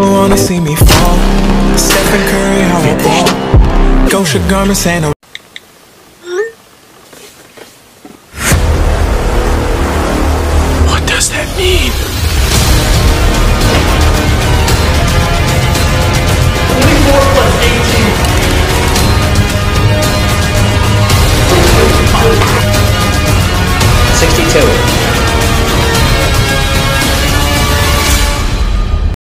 People wanna see me fall. Stephen Curry, how I ball. Gosha garments ain't no